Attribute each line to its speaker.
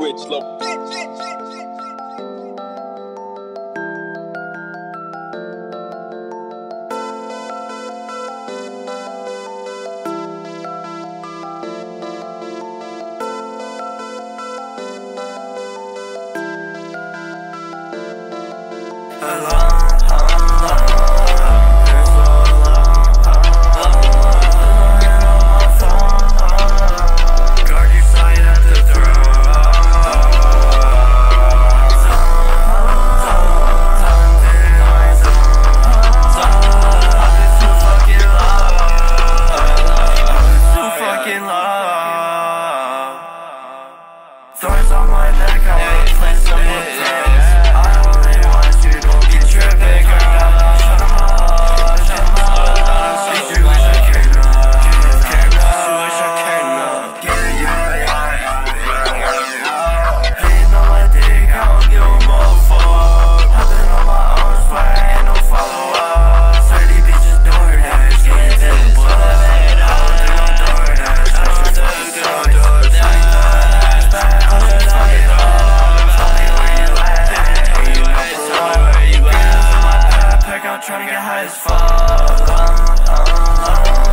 Speaker 1: rich, little
Speaker 2: Guard Thorns on just fall. Uh-huh.